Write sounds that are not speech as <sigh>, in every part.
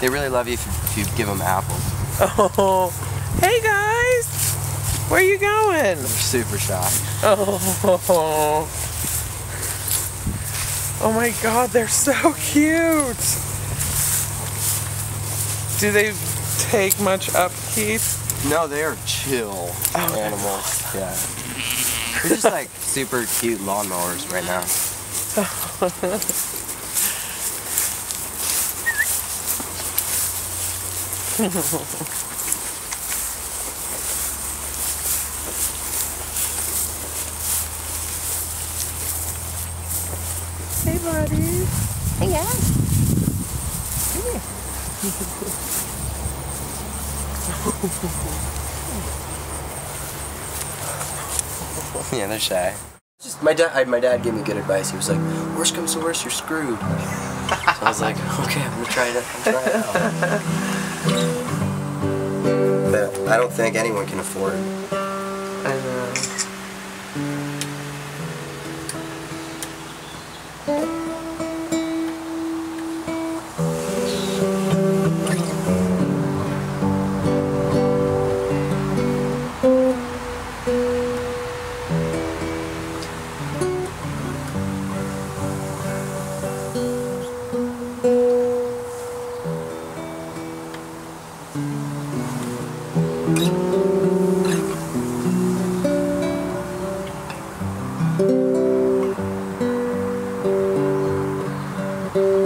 they really love you if, if you give them apples. Oh, hey guys! Where are you going? They're super shy. Oh, oh my god, they're so cute! Do they take much upkeep? No, they are chill Oh, animals. Yeah. They're just like super cute lawnmowers right now. <laughs> Hey, buddy. Hey, yeah. <laughs> yeah, they're shy. Just my dad. My dad gave me good advice. He was like, "Worst comes to worst, you're screwed." so I was like, <laughs> "Okay, I'm gonna try it. I'm try it out." but I don't think anyone can afford. I know. thank you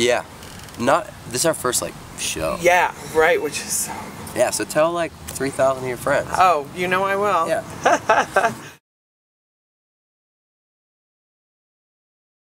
Yeah. Not. This is our first like show. Yeah, right. Which is. Yeah. So tell like three thousand of your friends. Oh, you know I will. Yeah. <laughs>